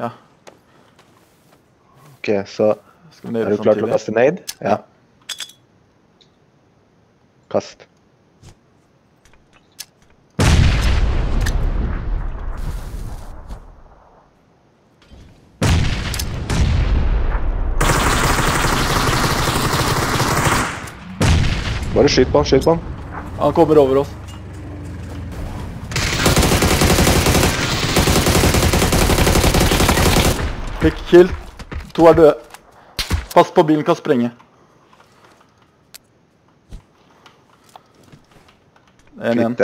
Ja. Ok, så er du klar til å kaste nade? Ja. Kast. Bare skyt på han, skyt på han. Han kommer over oss. Fikk kill. To er døde. Pass på bilen kan sprenge. En igjen.